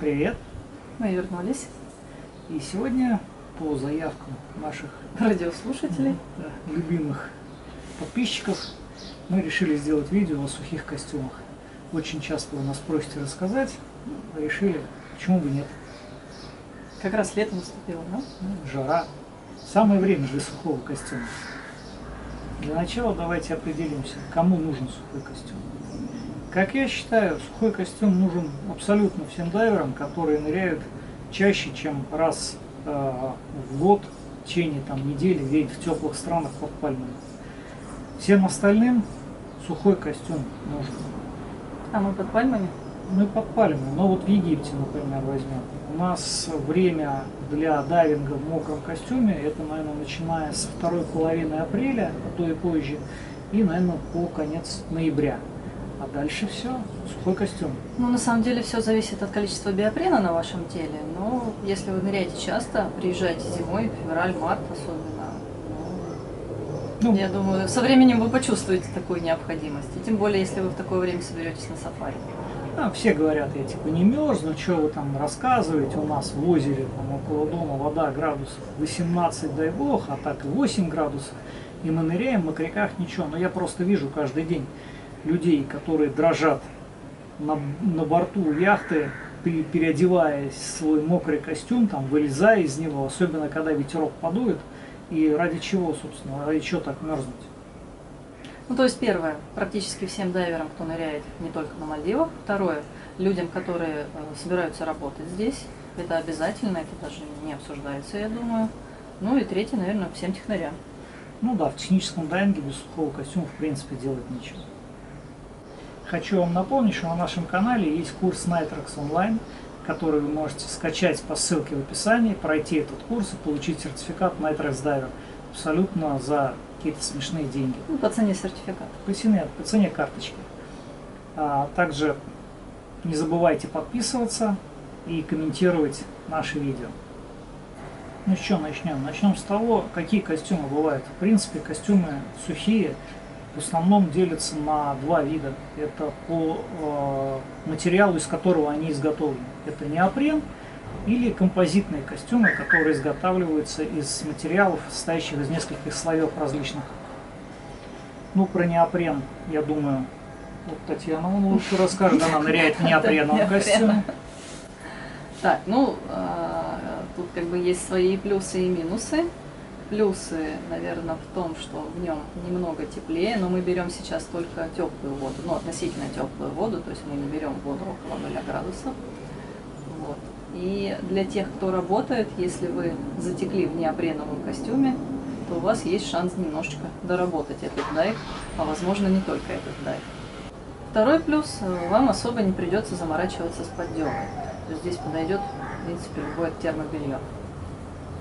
Привет! Мы вернулись. И сегодня по заявкам наших радиослушателей, да, любимых подписчиков, мы решили сделать видео о сухих костюмах. Очень часто вы нас просите рассказать, решили, почему бы нет. Как раз лето наступило, да? Жара. Самое время для сухого костюма. Для начала давайте определимся, кому нужен сухой костюм. Как я считаю, сухой костюм нужен абсолютно всем дайверам, которые ныряют чаще, чем раз э, в год в течение там, недели где-нибудь в теплых странах под пальмами. Всем остальным сухой костюм нужен. А мы под пальмами? Мы под пальмами, но вот в Египте, например, возьмем. У нас время для дайвинга в мокром костюме, это, наверное, начиная с второй половины апреля, а то и позже, и, наверное, по конец ноября. А дальше все, сухой костюм. Ну, на самом деле, все зависит от количества биопрена на вашем теле. Но если вы ныряете часто, приезжайте зимой, февраль, март особенно, ну, я думаю, со временем вы почувствуете такую необходимость. И тем более, если вы в такое время соберетесь на сафари. Да, все говорят, я типа не мерзну, что вы там рассказываете, у нас в озере там около дома вода градусов 18, дай бог, а так и 8 градусов, и мы ныряем, на криках ничего, но я просто вижу каждый день людей, которые дрожат на, на борту яхты, переодеваясь в свой мокрый костюм, там, вылезая из него, особенно когда ветерок подует, и ради чего, собственно, ради чего так мерзнуть? Ну, то есть, первое, практически всем дайверам, кто ныряет не только на Мальдивах. Второе, людям, которые э, собираются работать здесь, это обязательно, это даже не обсуждается, я думаю. Ну и третье, наверное, всем технарям. Ну да, в техническом дайвинге без сухого костюма, в принципе, делать нечего. Хочу вам напомнить, что на нашем канале есть курс Nitrox Online, который вы можете скачать по ссылке в описании, пройти этот курс и получить сертификат Nitrox Diver абсолютно за какие-то смешные деньги. Ну, по цене сертификата. По цене, по цене карточки. А, также не забывайте подписываться и комментировать наши видео. Ну что, начнем? Начнем с того, какие костюмы бывают. В принципе, костюмы сухие в основном делятся на два вида. Это по э, материалу, из которого они изготовлены. Это неопрен или композитные костюмы, которые изготавливаются из материалов, состоящих из нескольких слоев различных. Ну, про неопрен, я думаю, вот Татьяна он лучше расскажет, она ныряет в неопреновом костюме. Так, ну, а, тут как бы есть свои плюсы и минусы. Плюсы, наверное, в том, что в нем немного теплее, но мы берем сейчас только теплую воду, ну, относительно теплую воду, то есть мы не берем воду около 0 градусов. Вот. И для тех, кто работает, если вы затекли в неопреновом костюме, то у вас есть шанс немножечко доработать этот дайв, а возможно не только этот дайв. Второй плюс, вам особо не придется заморачиваться с есть здесь подойдет, в принципе, любое термобелье.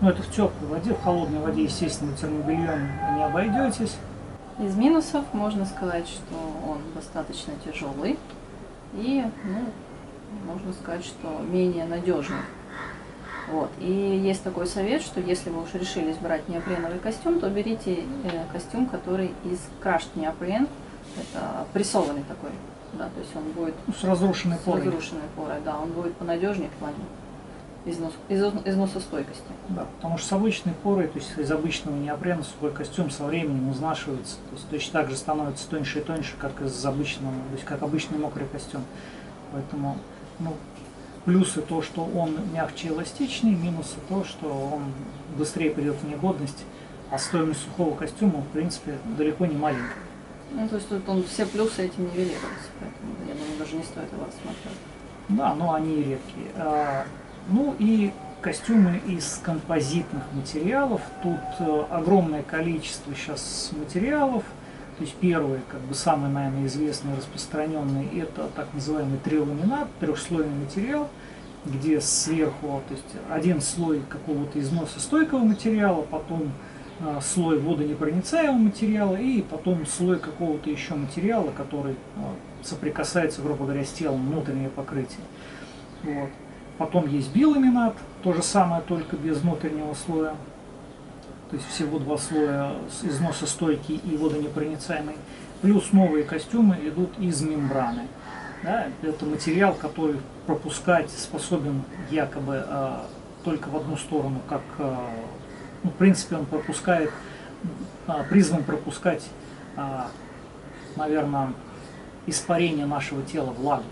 Ну, это в теплой воде, в холодной воде, естественно, термобельем не обойдетесь. Из минусов можно сказать, что он достаточно тяжелый и, ну, можно сказать, что менее надежный. Вот. И есть такой совет, что если вы уж решились брать неопреновый костюм, то берите э, костюм, который из крашт неопрен, это прессованный такой, да, то есть он будет с разрушенной порой. С разрушенной порой, да, он будет понадежнее в плане износ, из, износостойкости. Да, потому что с обычной порой, то есть из обычного неопрена сухой костюм со временем изнашивается, то есть точно так же становится тоньше и тоньше, как из обычного, то есть как обычный мокрый костюм. Поэтому, ну, плюсы то, что он мягче и эластичнее, минусы то, что он быстрее придет в негодность, а стоимость сухого костюма, в принципе, далеко не маленькая. Ну, то есть тут он все плюсы этим нивелируются, поэтому, я думаю, даже не стоит его рассматривать. Да, но они редкие. Ну и костюмы из композитных материалов. Тут э, огромное количество сейчас материалов. То есть первый, как бы самый, наверное, известный, распространенный, это так называемый триламинат, трехслойный материал, где сверху, то есть один слой какого-то износостойкого материала, потом э, слой водонепроницаемого материала и потом слой какого-то еще материала, который э, соприкасается, грубо говоря, с телом, внутреннее покрытие. Вот. Потом есть биламинат, то же самое, только без внутреннего слоя. То есть всего два слоя износостойкий и водонепроницаемый. Плюс новые костюмы идут из мембраны. Да? Это материал, который пропускать способен якобы э, только в одну сторону, как, э, ну, в принципе, он пропускает, э, призван пропускать, э, наверное, испарение нашего тела, влагу.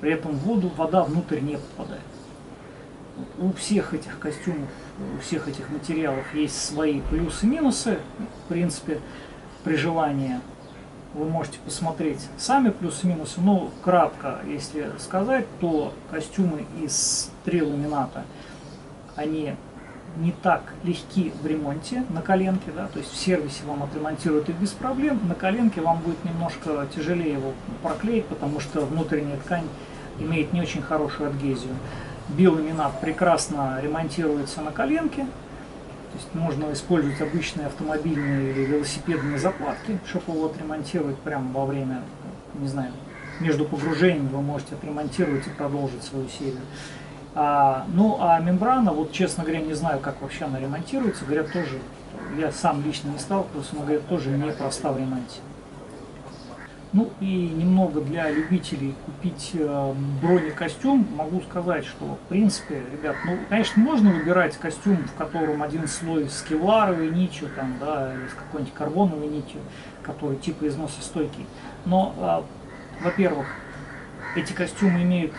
При этом воду вода внутрь не попадает. У всех этих костюмов, у всех этих материалов есть свои плюсы и минусы. В принципе, при желании вы можете посмотреть сами плюсы-минусы. Но кратко, если сказать, то костюмы из треламината, они не так легки в ремонте на коленке, да, то есть в сервисе вам отремонтируют их без проблем, на коленке вам будет немножко тяжелее его проклеить, потому что внутренняя ткань имеет не очень хорошую адгезию. Биоламинат прекрасно ремонтируется на коленке, то есть можно использовать обычные автомобильные или велосипедные заплатки, чтобы его отремонтировать прямо во время, не знаю, между погружением вы можете отремонтировать и продолжить свою серию. А, ну, а мембрана, вот честно говоря, не знаю, как вообще она ремонтируется. Говорят, тоже, я сам лично не сталкивался, но говорят, тоже не проста в ремонте. Ну и немного для любителей купить э, бронекостюм, могу сказать, что в принципе, ребят, ну, конечно, можно выбирать костюм, в котором один слой с кевларовой нитью, там, да, или с какой-нибудь карбоновой нитью, который типа износостойкий. Но, э, во-первых, эти костюмы имеют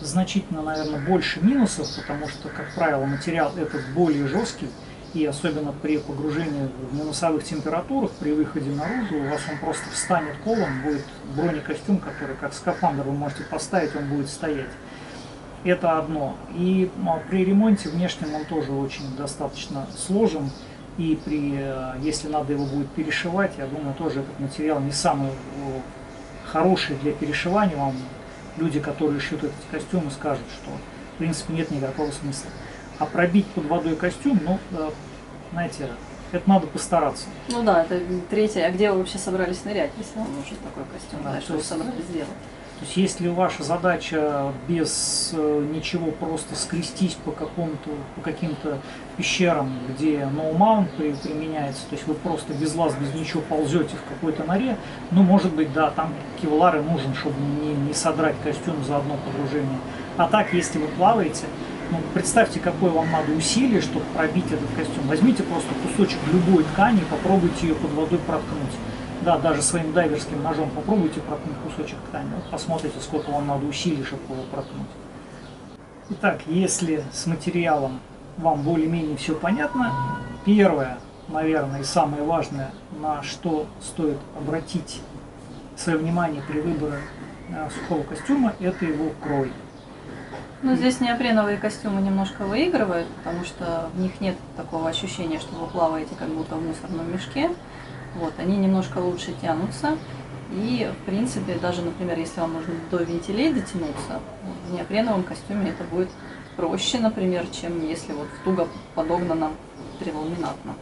значительно, наверное, больше минусов, потому что, как правило, материал этот более жесткий, и особенно при погружении в минусовых температурах, при выходе наружу, у вас он просто встанет колом, будет бронекостюм, который как скафандр вы можете поставить, он будет стоять. Это одно. И а, при ремонте внешнем он тоже очень достаточно сложен. И при, э, если надо его будет перешивать, я думаю, тоже этот материал не самый хороший для перешивания. Вам люди, которые шьют эти костюмы, скажут, что в принципе нет никакого смысла. А пробить под водой костюм, ну, э, знаете, это надо постараться. Ну да, это третье. А где вы вообще собрались нырять, если вам нужен такой костюм? Да, Да, что вы собрались делать? То есть если ваша задача без э, ничего просто скрестись по какому-то, по каким-то пещерам, где no mount при- применяется, то есть вы просто без лаз, без ничего ползете в какой-то норе, ну может быть да, там кевлар и нужен, чтобы не, не содрать костюм за одно погружение. А так, если вы плаваете, ну, представьте, какое вам надо усилие, чтобы пробить этот костюм. Возьмите просто кусочек любой ткани, попробуйте ее под водой проткнуть. Да, даже своим дайверским ножом попробуйте проткнуть кусочек ткани. Посмотрите, сколько вам надо усилий, чтобы его проткнуть. Итак, если с материалом вам более-менее все понятно, первое, наверное, и самое важное, на что стоит обратить свое внимание при выборе э, сухого костюма, это его крой. Ну, здесь неопреновые костюмы немножко выигрывают, потому что в них нет такого ощущения, что вы плаваете как будто в мусорном мешке. Вот, они немножко лучше тянутся. И, в принципе, даже, например, если вам нужно до вентилей дотянуться, вот, в неопреновом костюме это будет проще, например, чем если вот туго подогнанном треламинатном.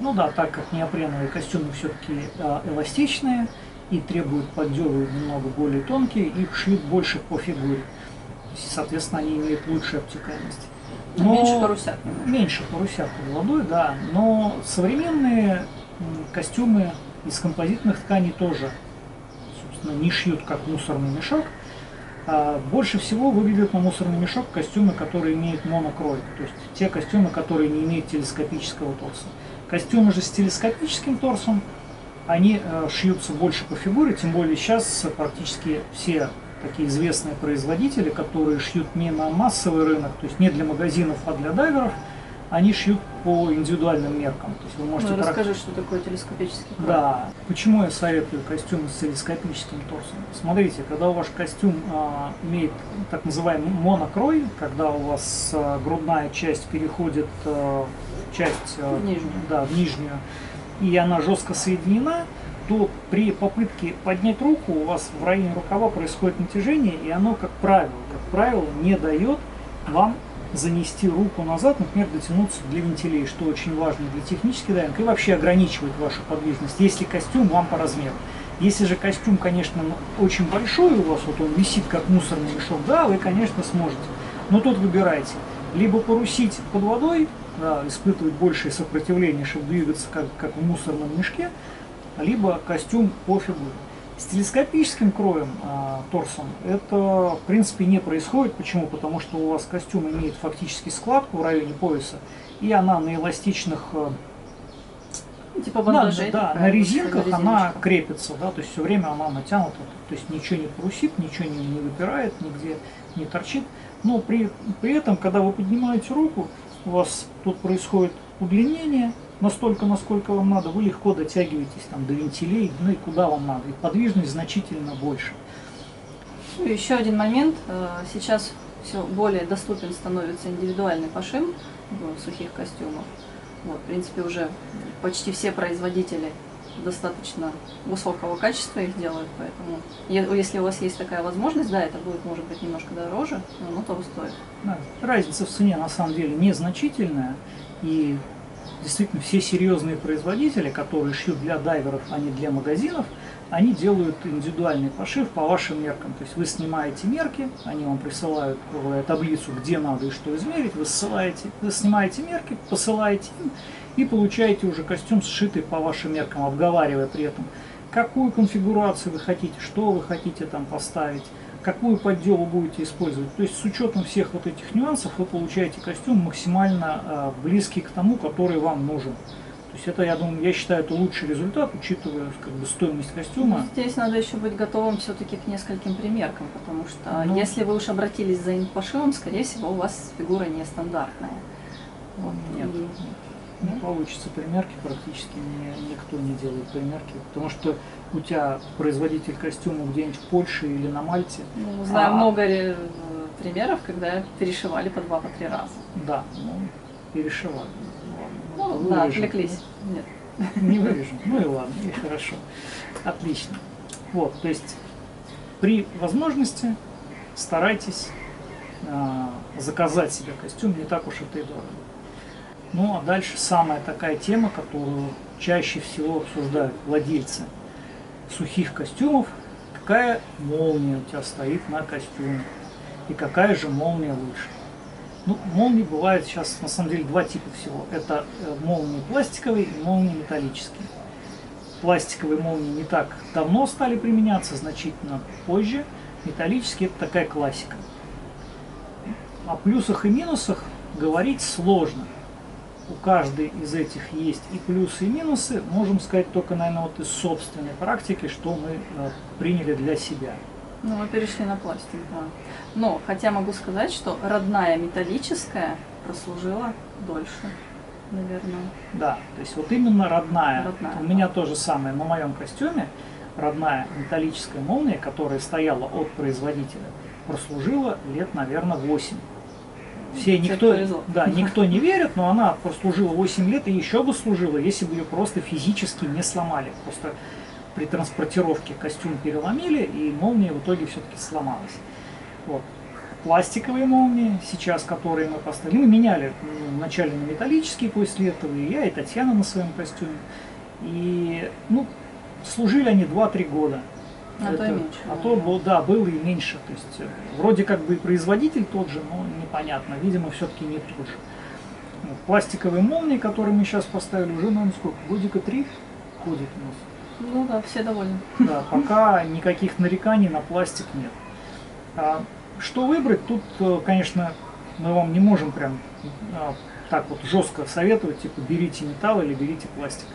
Ну да, так как неопреновые костюмы все-таки эластичные и требуют поддевы немного более тонкие, их шьют больше по фигуре. Соответственно, они имеют лучшую обтекаемость. А Меньше парусят. Меньше парусят под водой, да. Но современные костюмы из композитных тканей тоже, собственно, не шьют как мусорный мешок. А больше всего выглядят на мусорный мешок костюмы, которые имеют монокрой, то есть те костюмы, которые не имеют телескопического торса. Костюмы же с телескопическим торсом, они э, шьются больше по фигуре, тем более сейчас практически все такие известные производители, которые шьют не на массовый рынок, то есть не для магазинов, а для дайверов, они шьют по индивидуальным меркам. То есть вы можете Ну, расскажи, что такое телескопический крой. да. Почему я советую костюм с телескопическим торсом? Смотрите, когда ваш костюм а, имеет так называемый монокрой, когда у вас а, грудная часть переходит а, в часть а, В нижнюю. да, в нижнюю, и она жестко соединена, то при попытке поднять руку у вас в районе рукава происходит натяжение, и оно, как правило, как правило, не дает вам занести руку назад, например, дотянуться для вентилей, что очень важно для технических дайвинг, и вообще ограничивает вашу подвижность, если костюм вам по размеру. Если же костюм, конечно, очень большой у вас, вот он висит как мусорный мешок, да, вы, конечно, сможете. Но тут выбирайте. Либо порусить под водой, да, испытывать большее сопротивление, чтобы двигаться как, как в мусорном мешке, либо костюм по фигуре. С телескопическим кроем, э, торсом, это в принципе не происходит. Почему? Потому что у вас костюм имеет фактически складку в районе пояса, и она на эластичных э, Типа бандажей. да, такая, на резинках на она крепится, да, то есть все время она натянута, то есть ничего не парусит, ничего не, не выпирает, нигде не торчит. Но при, при этом, когда вы поднимаете руку, у вас тут происходит удлинение настолько, насколько вам надо, вы легко дотягиваетесь там до вентилей, ну и куда вам надо, и подвижность значительно больше. Ну, еще один момент. Э, Сейчас все более доступен становится индивидуальный пошив в сухих костюмах. Вот, в принципе, уже почти все производители достаточно высокого качества их делают, поэтому если у вас есть такая возможность, да, это будет, может быть, немножко дороже, но оно того стоит. Да, разница в цене на самом деле незначительная, и действительно все серьезные производители, которые шьют для дайверов, а не для магазинов, они делают индивидуальный пошив по вашим меркам. То есть вы снимаете мерки, они вам присылают таблицу, где надо и что измерить, вы, ссылаете, вы снимаете мерки, посылаете им и получаете уже костюм, сшитый по вашим меркам, обговаривая при этом, какую конфигурацию вы хотите, что вы хотите там поставить, какую подделу будете использовать. То есть с учетом всех вот этих нюансов вы получаете костюм максимально э, близкий к тому, который вам нужен. То есть это, я думаю, я считаю, это лучший результат, учитывая как бы, стоимость костюма. Ну, Здесь надо еще быть готовым все-таки к нескольким примеркам, потому что Ну. если вы уж обратились за пошивом, скорее всего, у вас фигура нестандартная. Вот, Нет. и- Не получится примерки, практически ни- никто не делает примерки, потому что у тебя производитель костюма где-нибудь в Польше или на Мальте, Ну, знаю А- много э, примеров, когда перешивали по два, по три раза. да, ну, перешивали. Ну, Ладно, да, вырежем. отвлеклись. Нет. Не вырежем. Ну и ладно, и хорошо. Отлично. Вот, то есть при возможности старайтесь а, заказать себе костюм, не так уж это и дорого. Ну а дальше самая такая тема, которую чаще всего обсуждают владельцы сухих костюмов, какая молния у тебя стоит на костюме и какая же молния лучше. Ну, молнии бывает сейчас на самом деле два типа всего. Это э, молнии пластиковые и молнии металлические. Пластиковые молнии не так давно стали применяться, значительно позже. Металлические это такая классика. О плюсах и минусах говорить сложно. У каждой из этих есть и плюсы, и минусы. Можем сказать только, наверное, вот из собственной практики, что мы э, приняли для себя. Ну, мы перешли на пластик, да. Но, хотя могу сказать, что родная металлическая прослужила дольше, наверное. Да, то есть вот именно родная. Родная, У да. меня то же самое на моем костюме. Родная металлическая молния, которая стояла от производителя, прослужила лет, наверное, 8. Все никто, да, никто не верит, но она прослужила 8 лет и еще бы служила, если бы ее просто физически не сломали. Просто при транспортировке костюм переломили, и молния в итоге все-таки сломалась. Вот. Пластиковые молнии, сейчас которые мы поставили, мы меняли вначале на металлические после этого, и я, и Татьяна на своем костюме. И, ну, служили они 2-3 года. А то и меньше, А то, был- да, было и меньше. То есть, э, вроде как бы и производитель тот же, но непонятно. Видимо, все-таки не тот же. Вот, Пластиковые молнии, которые мы сейчас поставили, уже, наверное, сколько? Годика три ходит у нас. Ну да, все довольны. Да, пока никаких нареканий на пластик нет. А что выбрать? Тут, э, конечно, мы вам не можем прям а, так вот жестко советовать, типа берите металл или берите пластик.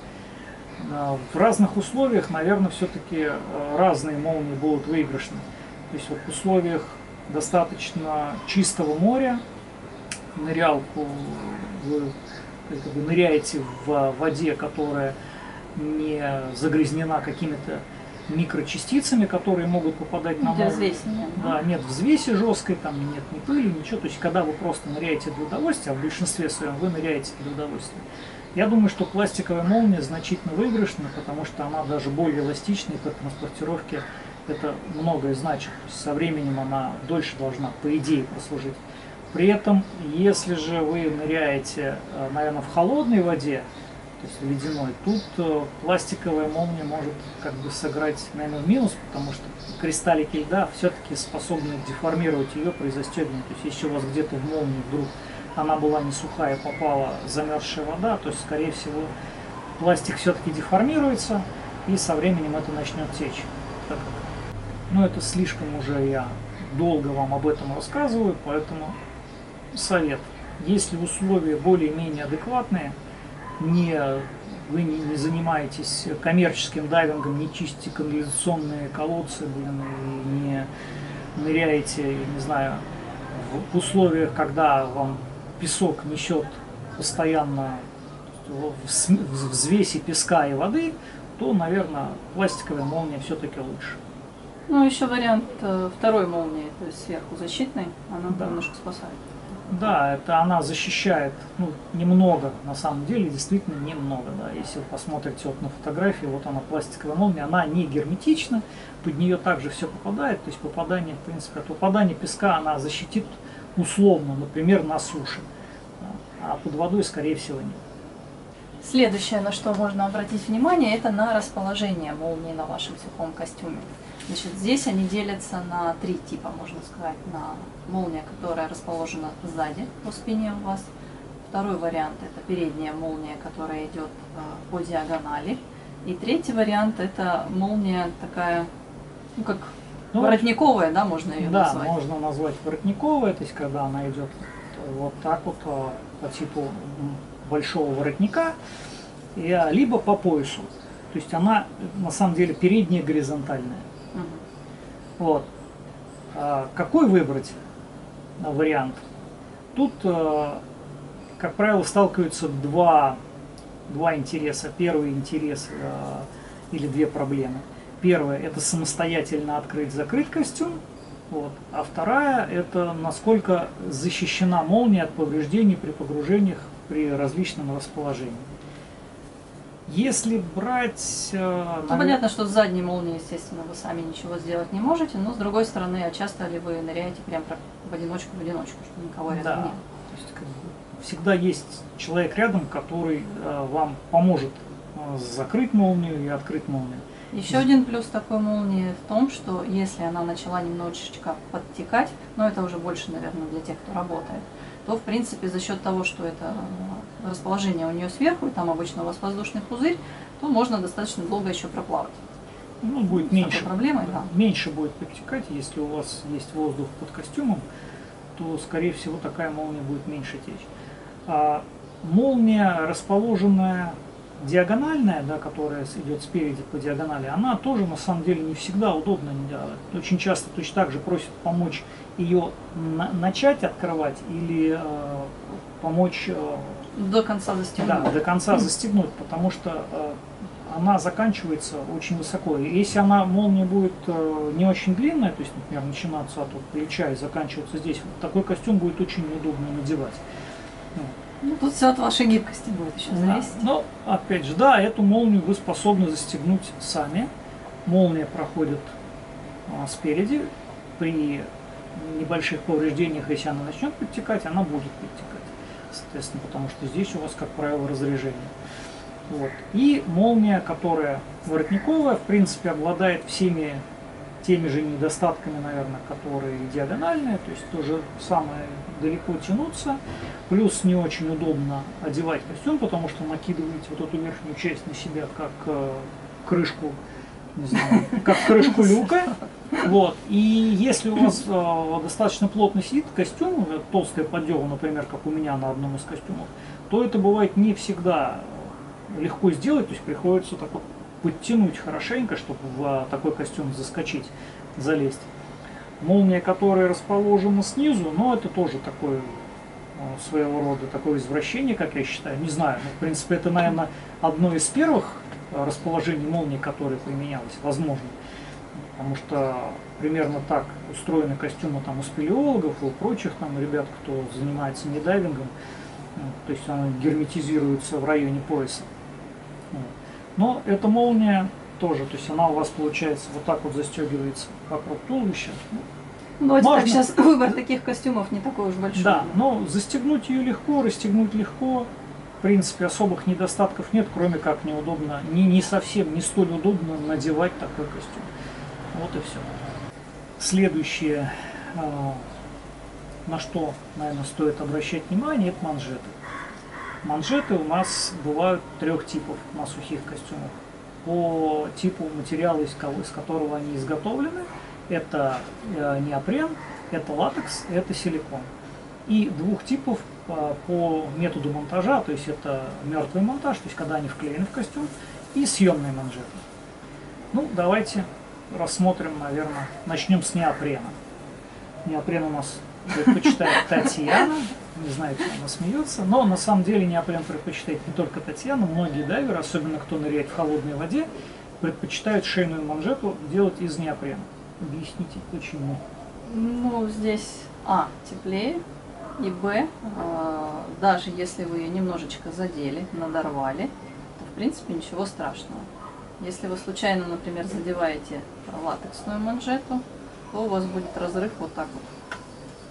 А, В разных условиях, наверное, все-таки разные молнии будут выигрышны. То есть вот в условиях достаточно чистого моря, нырялку вы как бы ныряете в воде, которая не загрязнена какими-то микрочастицами, которые могут попадать на взвеси нет. Да, нет взвеси жесткой, там нет ни пыли, ничего. То есть, когда вы просто ныряете для удовольствия, а в большинстве своем вы ныряете для удовольствия. Я думаю, что пластиковая молния значительно выигрышна, потому что она даже более эластична и по транспортировке это многое значит. То есть со временем она дольше должна, по идее, прослужить. При этом, если же вы ныряете, э, наверное, в холодной воде, то есть ледяной, тут э, пластиковая молния может как бы сыграть, наверное, в минус, потому что кристаллики льда все-таки способны деформировать ее при застегивании. То есть если у вас где-то в молнии вдруг она была не сухая, попала замерзшая вода, то есть, скорее всего, пластик все-таки деформируется, и со временем это начнет течь. так ну это слишком уже я долго вам об этом рассказываю, поэтому совет. Если условия более-менее адекватные, не, вы не, не занимаетесь коммерческим дайвингом, не чистите канализационные колодцы, блин, и не ныряете, не знаю, в условиях, когда вам песок несет постоянно в взвесе песка и воды, то, наверное, пластиковая молния все-таки лучше. Ну, еще вариант э, второй молнии, то есть сверху защитной, она Да. немножко спасает. Да, это она защищает, ну, немного, на самом деле, действительно немного, да. Если вы посмотрите вот на фотографии, вот она пластиковая молния, она не герметична, под нее также все попадает, то есть попадание, в принципе, от попадания песка она защитит условно, например, на суше, а под водой, скорее всего, нет. Следующее, на что можно обратить внимание, это на расположение молнии на вашем сухом костюме. Значит, здесь они делятся на три типа, можно сказать. На молния, которая расположена сзади по спине у вас. Второй вариант – это передняя молния, которая идет э, по диагонали. И третий вариант – это молния такая, ну как Ну, воротниковая, да, можно ее да, назвать. можно назвать воротниковая, то есть когда она идет вот так вот а, по типу большого воротника, а, либо по поясу. То есть она на самом деле передняя горизонтальная. Мгм. Вот. А, Какой выбрать вариант? Тут, как правило, сталкиваются два, два интереса. Первый интерес или две проблемы. Первое – это самостоятельно открыть-закрыть костюм. Вот. А вторая – это насколько защищена молния от повреждений при погружениях при различном расположении. Если брать... э, Ну, понятно, что с задней молнией, естественно, вы сами ничего сделать не можете, но с другой стороны, а часто ли вы ныряете прям в одиночку в одиночку, что никого рядом Да. нет? То есть, как бы, всегда есть человек рядом, который э, вам поможет э, закрыть молнию и открыть молнию. Еще один плюс такой молнии в том, что если она начала немножечко подтекать, но это уже больше, наверное, для тех, кто работает, то, в принципе, за счет того, что это э, расположение у нее сверху, и там обычно у вас воздушный пузырь, то можно достаточно долго еще проплавать. Ну, будет меньше. проблемой, да. Меньше будет подтекать, если у вас есть воздух под костюмом, то, скорее всего, такая молния будет меньше течь. А молния, расположенная диагональная, да, которая идет спереди по диагонали, она тоже на самом деле не всегда удобно. Да. Очень часто точно так же просят помочь ее на- начать открывать или э, помочь э, До конца застегнуть. да, до конца застегнуть, потому что э, она заканчивается очень высоко. И если она молния будет э, не очень длинная, то есть, например, начинаться от вот плеча и заканчиваться здесь, вот такой костюм будет очень неудобно надевать. Ну, тут все от вашей гибкости будет еще Да. зависеть. Но, опять же, да, эту молнию вы способны застегнуть сами. Молния проходит а, спереди. При небольших повреждениях, если она начнет подтекать, она будет подтекать. Соответственно, потому что здесь у вас, как правило, разрежение. Вот. И молния, которая воротниковая, в принципе, обладает всеми теми же недостатками, наверное, которые диагональные, то есть тоже самое далеко тянуться, плюс не очень удобно одевать костюм, потому что накидываете вот эту верхнюю часть на себя как э, крышку, не знаю, как крышку люка, вот, и если у вас э, достаточно плотно сидит костюм, толстая поддева, например, как у меня на одном из костюмов, то это бывает не всегда легко сделать, то есть приходится так вот подтянуть хорошенько, чтобы в а, такой костюм заскочить, залезть. Молния, которая расположена снизу, но это тоже такое а, своего рода такое извращение, как я считаю. Не знаю, но в принципе это, наверное, одно из первых а, расположений молнии, которое применялось, возможно. Потому что примерно так устроены костюмы там у спелеологов и у прочих там ребят, кто занимается недайвингом. Ну, То есть она герметизируется в районе пояса. Но эта молния тоже, то есть она у вас получается вот так вот застегивается вокруг туловища. Ну, давайте так, Можно. сейчас выбор таких костюмов не такой уж большой. Да, но застегнуть ее легко, расстегнуть легко. В принципе, особых недостатков нет, кроме как неудобно, не, не совсем, не столь удобно надевать такой костюм. Вот и все. Следующее, а, на что, наверное, стоит обращать внимание, это манжеты. Манжеты у нас бывают трех типов на сухих костюмах. по типу материала, из, кого, из которого они изготовлены. Это э, неопрен, это латекс, это силикон. И двух типов э, по методу монтажа, то есть это мертвый монтаж, то есть когда они вклеены в костюм, и съемные манжеты. Ну, давайте рассмотрим, наверное, начнем с неопрена. Неопрен у нас предпочитает Татьяна, не знаю, почему она смеется, но на самом деле неопрен предпочитает не только Татьяна, многие дайверы, особенно кто ныряет в холодной воде, предпочитают шейную манжету делать из неопрена. Объясните, почему? Ну, здесь, а, теплее, и б, э, даже если вы ее немножечко задели, надорвали, то, в принципе, ничего страшного. Если вы случайно, например, задеваете латексную манжету, то у вас будет разрыв вот так вот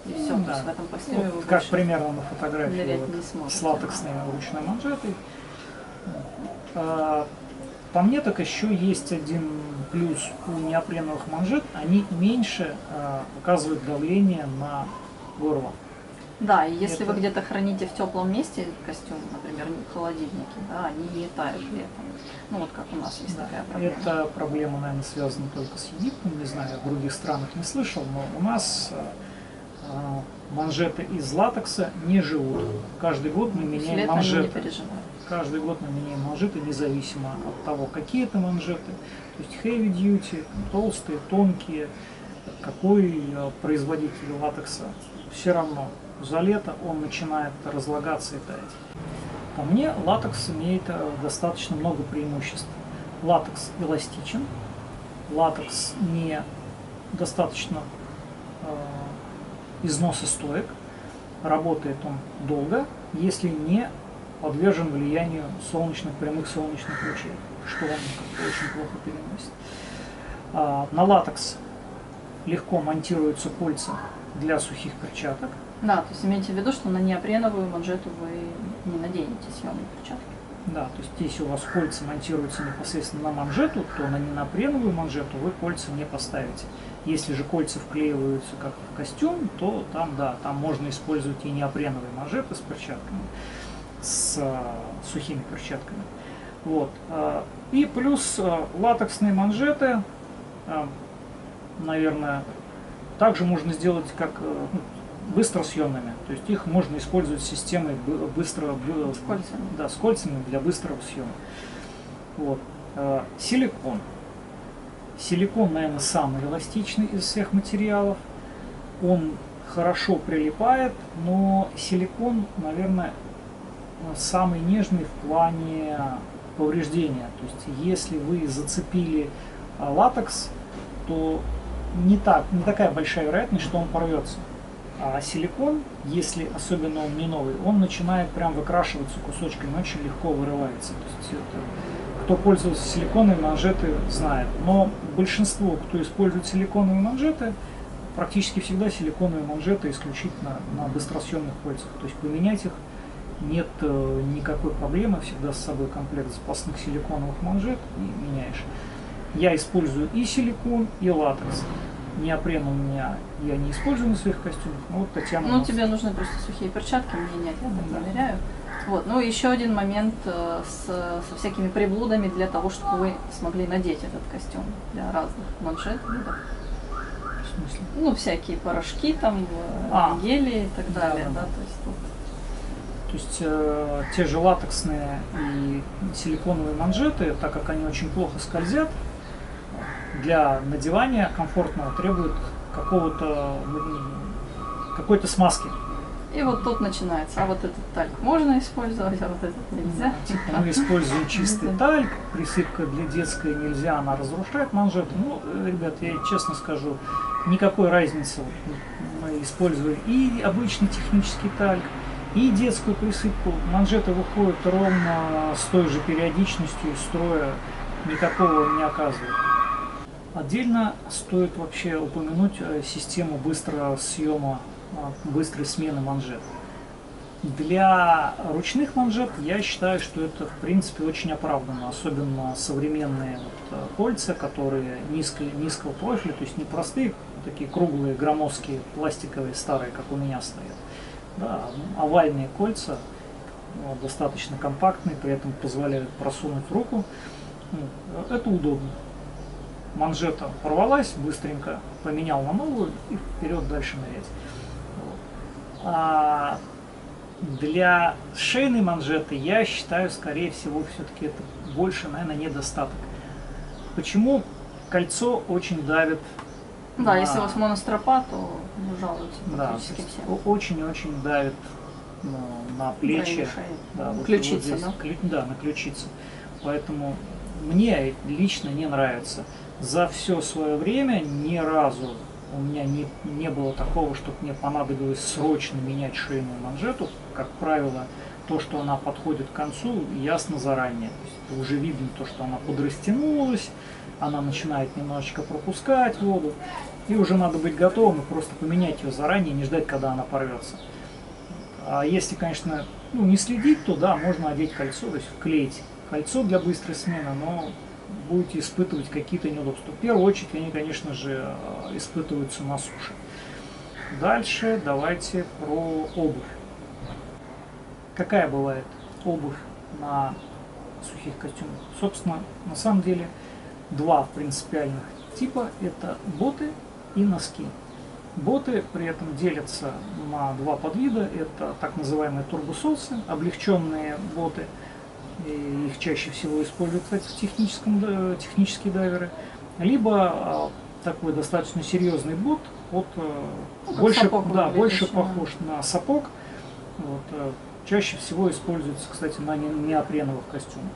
и все, Ну то есть в этом костюме Вот вы как примерно на фотографии вот не сможете. с латексной ручной манжетой. А, По мне так еще есть один плюс у неопреновых манжет. Они меньше а, оказывают давление на горло. Да, и если Это- вы где-то храните в теплом месте костюм, например, в холодильнике, да, они не тают летом. Ну вот как у нас есть Да, такая проблема. Эта проблема, наверное, связана только с Египтом. Не знаю, в других странах не слышал, но у нас а, манжеты из латекса не живут. Каждый год мы меняем летом манжеты. Каждый год мы меняем манжеты, независимо от того, какие это манжеты. То есть heavy duty, толстые, тонкие, какой э, производитель латекса. Все равно за лето он начинает разлагаться и таять. По мне, латекс имеет э, достаточно много преимуществ. Латекс эластичен, латекс не достаточно э, износостоек, работает он долго, если не подвержен влиянию солнечных, прямых солнечных лучей, что он очень плохо переносит. А, на латекс легко монтируются кольца для сухих перчаток. Да, то есть имейте в виду, что на неопреновую манжету вы не наденете съемные перчатки. Да, то есть если у вас кольца монтируются непосредственно на манжету, то на ненапреновую манжету вы кольца не поставите. Если же кольца вклеиваются как в костюм, то там, да, там можно использовать и неопреновые манжеты с перчатками, с а, сухими перчатками. Вот. а, И плюс а, латексные манжеты, наверное, также можно сделать как э, ну, быстро съемными. То есть их можно использовать системой бы- быстро бы- С кольцами. да, с кольцами для быстрого съема. Вот. Э, Силикон. Силикон, наверное, самый эластичный из всех материалов. Он хорошо прилипает, но силикон, наверное, самый нежный в плане повреждения. То есть, если вы зацепили а, латекс, то не, так, не такая большая вероятность, что он порвется. А силикон, если особенно он не новый, он начинает прям выкрашиваться кусочками, очень легко вырывается. То есть это, кто пользовался силиконовыми манжеты, знает. Но большинство, кто использует силиконовые манжеты, практически всегда силиконовые манжеты исключительно на быстросъемных кольцах. То есть поменять их нет э, никакой проблемы, всегда с собой комплект запасных силиконовых манжет и меняешь. Я использую и силикон, и латекс. Неопрен у меня я не использую на своих костюмах, но вот Татьяна... Ну, нас- тебе нужны просто сухие перчатки, мне нет, я так Да. ныряю. Вот. Ну, еще один момент э, с, со всякими приблудами для того, чтобы вы смогли надеть этот костюм для разных манжет. видов. В смысле? Ну, всякие порошки там, э, А. гели и так Да, далее. да, Да, то есть тут То есть э, те же латексные и силиконовые манжеты, так как они очень плохо скользят, для надевания комфортного требуют какого-то какой-то смазки. И вот тут начинается. А вот этот тальк можно использовать, а вот этот нельзя. Мы используем чистый тальк, присыпка для детской нельзя, она разрушает манжеты. Ну, ребят, я честно скажу, никакой разницы. Мы используем и обычный технический тальк, и детскую присыпку. Манжеты выходят ровно с той же периодичностью из строя, никакого не оказывает. Отдельно стоит вообще упомянуть э, систему быстрого съема, быстрой смены манжет. Для ручных манжет я считаю, что это в принципе очень оправданно, особенно современные вот, э, кольца, которые низко, низкого профиля, то есть не простые, такие круглые, громоздкие, пластиковые, старые, как у меня стоят. Да, овальные кольца, достаточно компактные, при этом позволяют просунуть руку. Это удобно. Манжета порвалась, быстренько поменял на новую и вперед дальше нырять. А для шейной манжеты я считаю, скорее всего, все-таки это больше, наверное, недостаток. Почему кольцо очень давит Да, на- если у вас моностропа, то ну, жалуются да, очень-очень давит ну, на плечи. шеи. Да, вот- Ключица, вот здесь, да? клю- да, на ключицу. Поэтому мне лично не нравится. За все свое время ни разу у меня не, не было такого, чтобы мне понадобилось срочно менять шейную манжету. Как правило, то, что она подходит к концу, ясно заранее. То есть уже видно то, что она подрастянулась, она начинает немножечко пропускать воду. И уже надо быть готовым и просто поменять ее заранее, не ждать, когда она порвется. А если, конечно, ну, не следить, то да, можно одеть кольцо, то есть вклеить кольцо для быстрой смены, но будете испытывать какие-то неудобства. В первую очередь они, конечно же, э, испытываются на суше. Дальше давайте про обувь. Какая бывает обувь на сухих костюмах? Собственно, на самом деле два принципиальных типа – это боты и носки. Боты при этом делятся на два подвида. Это так называемые турбосолсы, облегченные боты. И их чаще всего используют, кстати, в техническом, технические дайверы. Либо а, такой достаточно серьезный бот, от, э, Ну, больше, сапог да, больше похож на сапог. Вот, э, чаще всего используется, кстати, на не- неопреновых костюмах.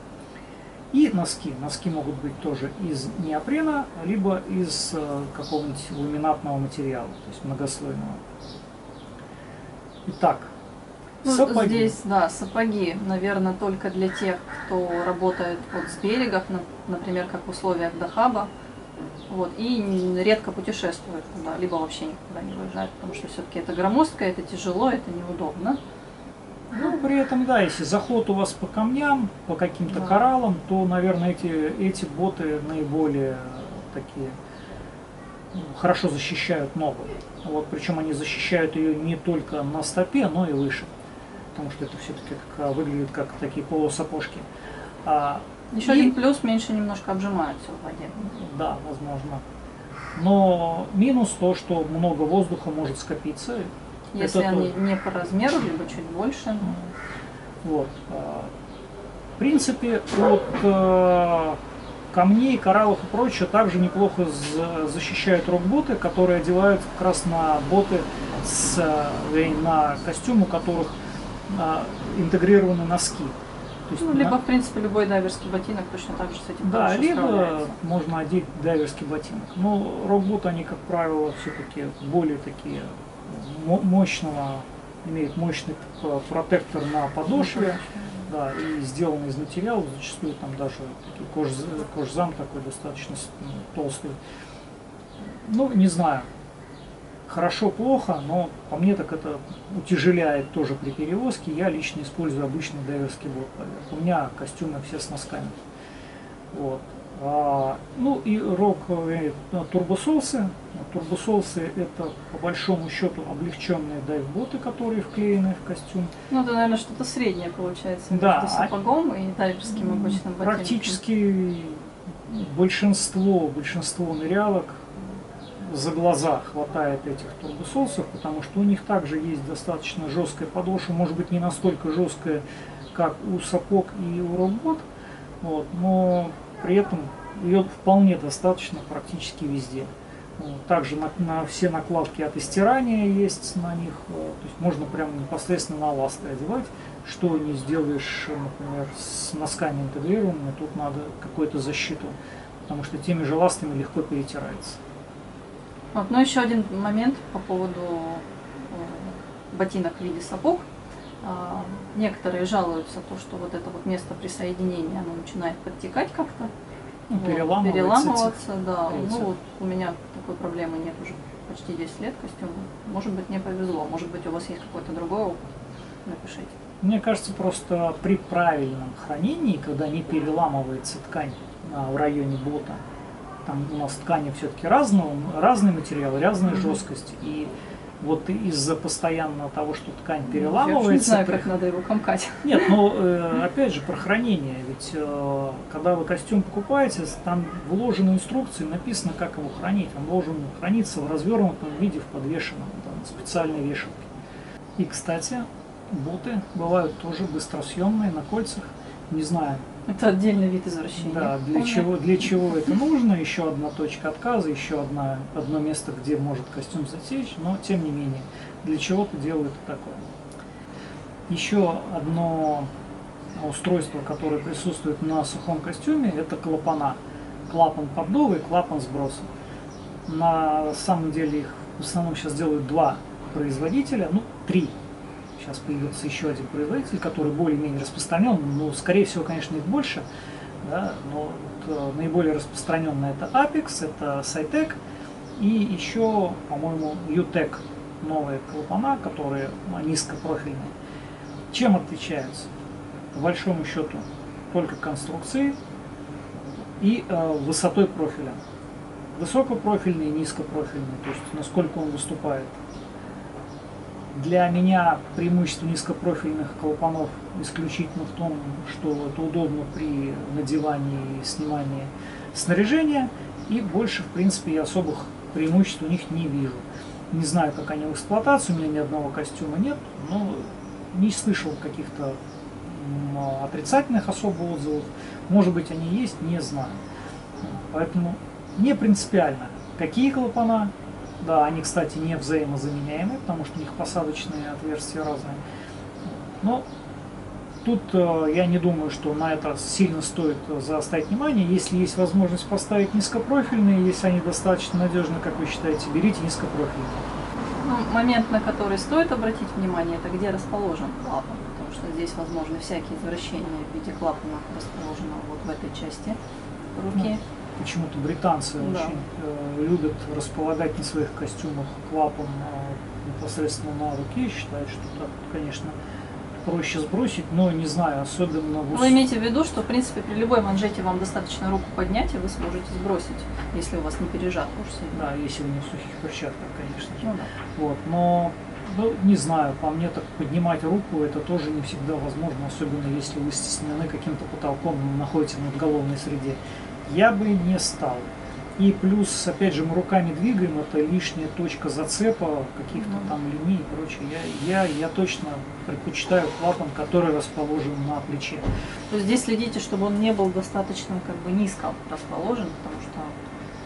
И носки. Носки могут быть тоже из неопрена, либо из э, какого-нибудь ламинатного материала, то есть многослойного. Итак, Ну, сапоги. Здесь, да, сапоги, наверное, только для тех, кто работает вот с берегов, на- например, как в условиях Дахаба, вот, и редко путешествует туда, либо вообще никуда не выезжает, потому что все-таки это громоздко, это тяжело, это неудобно. Ну, при этом, да, если заход у вас по камням, по каким-то Да. кораллам, то, наверное, эти, эти боты наиболее такие ну, хорошо защищают ногу. Вот, причем они защищают ее не только на стопе, но и выше. Потому что это все-таки как, а, выглядит как такие полусапожки. А, Еще И- один плюс, меньше немножко обжимаются в воде. да, возможно. Но минус то, что много воздуха может скопиться. Если Это они тоже. не по размеру, либо чуть больше, Вот. а, В принципе, от э, камней, кораллов и прочего также неплохо за- защищают рок-боты, которые одевают как раз на боты, с, э, на костюм, у которых а, интегрированы носки. То есть ну, на- либо, в принципе, любой дайверский ботинок точно так же с этим да, либо можно одеть дайверский ботинок. Но рок-боты, они, как правило, все-таки более такие мо- мощного, имеют мощный протектор на подошве. Да, и сделаны из материалов, зачастую там даже кожзам такой достаточно толстый. Ну, не знаю, хорошо, плохо, но по мне так это утяжеляет тоже при перевозке. Я лично использую обычный дайверский бот поверх. У меня костюмы все с носками. Вот. А, ну и рок э, турбосолсы. Турбосолсы это по большому счету облегченные дайв-боты, которые вклеены в костюм. Ну, это, наверное, что-то среднее получается Да, между а- сапогом и дайверским обычным ботинком. Практически большинство, большинство нырялок за глаза хватает этих турбосолсов, потому что у них также есть достаточно жесткая подошва, может быть не настолько жесткая, как у сапог и у рокбот, вот, но при этом ее вполне достаточно практически везде. Вот, Также на, на все накладки от истирания есть на них, э, то есть можно прямо непосредственно на ласты одевать, что не сделаешь, например, с носками интегрированными, тут надо какую-то защиту, потому что теми же ластами легко перетирается. Вот, но еще один момент по поводу э, ботинок в виде сапог. А, Некоторые жалуются то, что вот это вот место присоединения, оно начинает подтекать как-то. Ну, Вот, переламывается, переламываться, да. типа, Ну вот у меня такой проблемы нет уже почти 10 лет костюма. Может быть, мне повезло, может быть, у вас есть какой-то другой опыт. Напишите. Мне кажется, просто при правильном хранении, когда не переламывается ткань а, в районе бота, там у нас ткани все-таки разного, разные материалы, разная Мгм. жесткость, и вот из-за постоянного того, что ткань Я переламывается. не знаю, при- как надо его комкать. Нет, ну э, опять же про хранение. Ведь э, когда вы костюм покупаете, там вложены инструкции, написано, как его хранить. Он должен храниться в развернутом виде, в подвешенном, там, специальной вешалке. И, кстати, боты бывают тоже быстросъемные на кольцах. Не знаю, Это отдельный вид извращения. да, для чего, для чего это нужно, еще одна точка отказа, еще одна, одно место, где может костюм затечь, но тем не менее, для чего-то делают такое. Еще одно устройство, которое присутствует на сухом костюме, это клапана. Клапан поддува и клапан сброса. На самом деле их в основном сейчас делают два производителя, ну три. Сейчас появился еще один производитель, который более-менее распространен. Ну, скорее всего, конечно, их больше. Да, но вот, э, наиболее распространенная это Apex, это Cytec и еще, по-моему, UTEC новые клапана, которые а, низкопрофильные. Чем отличаются? По большому счету только конструкцией и э, высотой профиля. Высокопрофильный и низкопрофильный, то есть насколько он выступает. Для меня преимущество низкопрофильных клапанов исключительно в том, что это удобно при надевании и снимании снаряжения, и больше, в принципе, я особых преимуществ у них не вижу. Не знаю, как они в эксплуатации, у меня ни одного костюма нет, но не слышал каких-то отрицательных особо отзывов. Может быть, они есть, не знаю. Поэтому не принципиально, какие клапана. Да, они, кстати, не взаимозаменяемы, потому что у них посадочные отверстия разные. Но тут э, я не думаю, что на это сильно стоит э, заострять внимание. Если есть возможность поставить низкопрофильные, если они достаточно надежны, как вы считаете, берите низкопрофильные. Ну, момент, на который стоит обратить внимание, это где расположен клапан, потому что здесь возможны всякие извращения в виде клапана, расположенного вот в этой части руки. Почему-то британцы Да. очень э, любят располагать на своих костюмах клапан э, непосредственно на руке. Считают, что так, конечно, проще сбросить, но не знаю, особенно в ус- Вы имеете в виду, что в принципе при любой манжете вам достаточно руку поднять, и вы сможете сбросить, если у вас не пережат уж сильно. Да, если вы не в сухих перчатках, конечно же. Ну да. Вот, но ну, не знаю, по мне так поднимать руку это тоже не всегда возможно, особенно если вы стеснены каким-то потолком, находитесь в надголовной среде. Я бы не стал. И плюс, опять же, мы руками двигаем, это лишняя точка зацепа, каких-то Мгм. там линий и прочее. Я, я, я точно предпочитаю клапан, который расположен на плече. То есть здесь следите, чтобы он не был достаточно как бы низко расположен, потому что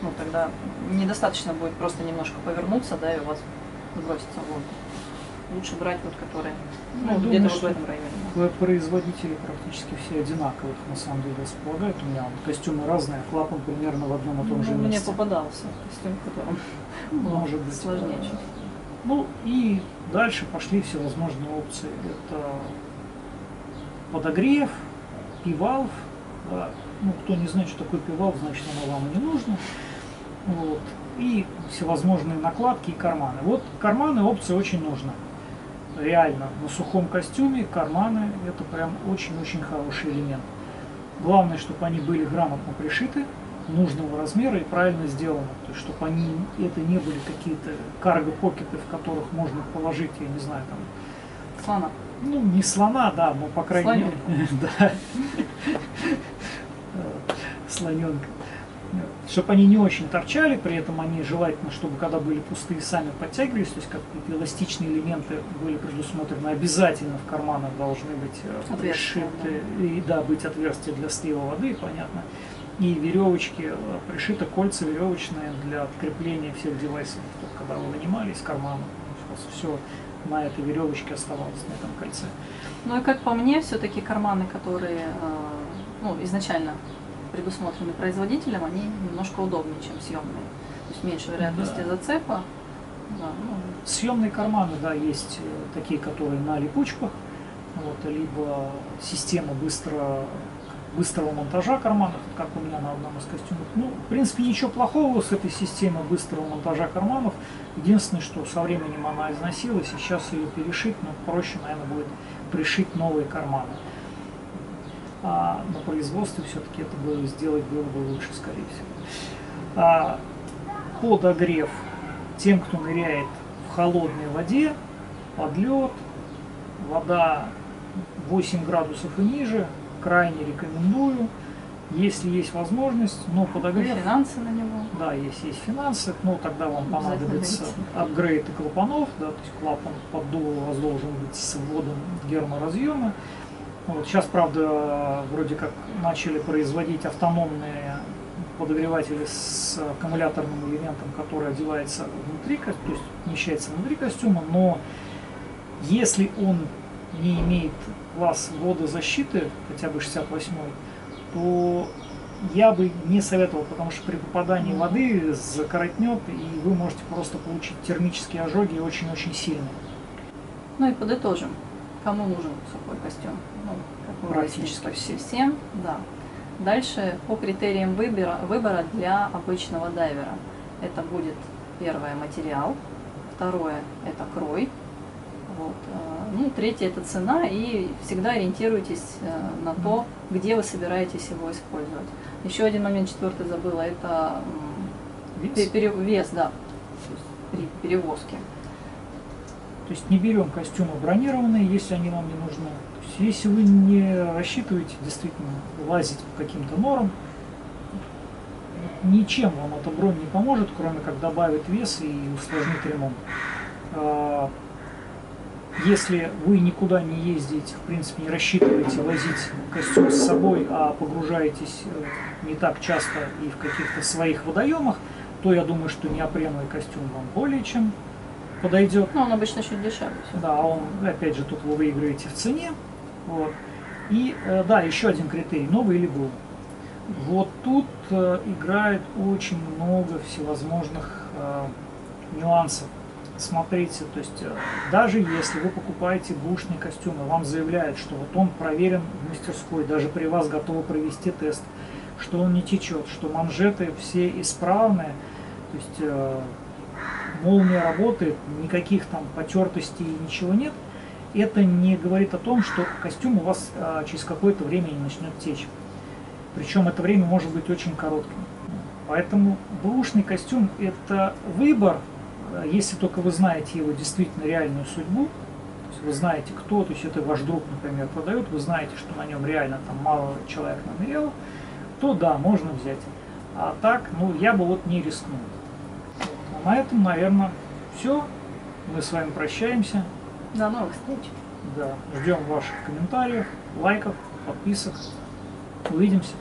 ну, тогда недостаточно будет просто немножко повернуться, да, и у вас сбросится в воздух. Лучше брать вот которые, Ну, ну, где-то вот в этом районе. Производители практически все одинаковых на самом деле располагают. У меня вот костюмы разные, а клапан примерно в одном и том же Ну, мне месте. попадался костюм, в котором Может быть. сложнее да. Ну и дальше пошли всевозможные опции. Это подогрев, пивалв. Да. Ну, кто не знает, что такое пивалв, значит оно вам и не нужно. Вот. И всевозможные накладки и карманы. Вот карманы опция очень нужна. Реально, на сухом костюме карманы это прям очень-очень хороший элемент. Главное, чтобы они были грамотно пришиты, нужного размера и правильно сделаны. То есть, чтобы они это не были какие-то карго-покеты, в которых можно положить, я не знаю, там, Слона. ну, не слона, да, но по крайней Слонёнка. мере, да, слоненка. Чтобы они не очень торчали, при этом они желательно, чтобы когда были пустые, сами подтягивались, то есть как какие-то эластичные элементы были предусмотрены. Обязательно в карманах должны быть э, пришиты, и, да, быть отверстия для слива воды, понятно. И веревочки, э, пришиты кольца веревочные для открепления всех девайсов. То Когда вы вынимали из кармана, все на этой веревочке оставалось, на этом кольце. Ну и как по мне, все-таки карманы, которые э, ну, изначально предусмотрены производителем, они немножко удобнее, чем съемные. То есть меньше вероятности Да. зацепа. Да, ну, Съемные карманы, да, есть э, такие, которые на липучках, вот, либо система быстро, быстрого монтажа карманов, как у меня на одном из костюмов. Ну, в принципе, ничего плохого с этой системой быстрого монтажа карманов. Единственное, что со временем она износилась, и сейчас ее перешить, но проще, наверное, будет пришить новые карманы. А на производстве все-таки это было сделать было бы лучше, скорее всего. А, подогрев тем, кто ныряет в холодной воде, под лед, вода 8 градусов и ниже, крайне рекомендую. Если есть возможность, но И подогрев, финансы на него. да, если есть финансы, но тогда вам понадобится апгрейд и клапанов, да, то есть клапан под дуло у вас должен быть с вводом герморазъема. Вот, сейчас, правда, вроде как начали производить автономные подогреватели с аккумуляторным элементом, который одевается внутри, то есть помещается внутри костюма, но если он не имеет класс водозащиты, хотя бы 68 то я бы не советовал, потому что при попадании воды закоротнет, и вы можете просто получить термические ожоги очень-очень сильные. Ну и подытожим. Кому нужен сухой костюм? Ну, как мы Практически все. всем. Да. Дальше по критериям выбора, выбора для обычного дайвера. Это будет первое материал, второе это крой, вот. э, Ну, третье это цена, и всегда ориентируйтесь э, на то, где вы собираетесь его использовать. Еще один момент, четвертый забыла, это Вес. пе- пере- вес, да, при перевозке. То есть не берем костюмы бронированные, если они вам не нужны. То есть если вы не рассчитываете действительно лазить по каким-то норам, ничем вам эта бронь не поможет, кроме как добавит вес и усложнит ремонт. А, Если вы никуда не ездите, в принципе, не рассчитываете возить костюм с собой, а погружаетесь э, не так часто и в каких-то своих водоемах, то я думаю, что неопреновый костюм вам более чем подойдет. Ну, он обычно чуть дешевле. всё. Да, он, опять же, тут вы выигрываете в цене. Вот. И э, да, еще один критерий, новый или был. Вот тут э, играет очень много всевозможных э, нюансов. Смотрите, то есть даже если вы покупаете бушный костюм, и вам заявляют, что вот он проверен в мастерской, даже при вас готовы провести тест, что он не течет, что манжеты все исправные, то есть молния работает, никаких там потертостей, ничего нет, это не говорит о том, что костюм у вас а, через какое-то время не начнет течь. Причем это время может быть очень коротким. Поэтому бэушный костюм – это выбор, э, если только вы знаете его действительно реальную судьбу, то есть вы знаете кто, то есть это ваш друг, например, продает, вы знаете, что на нем реально там мало человек намерел, то да, можно взять. А так, ну, я бы вот не рискнул. На этом, наверное, все. Мы с вами прощаемся. До новых встреч. Да, ждем ваших комментариев, лайков, подписок. Увидимся.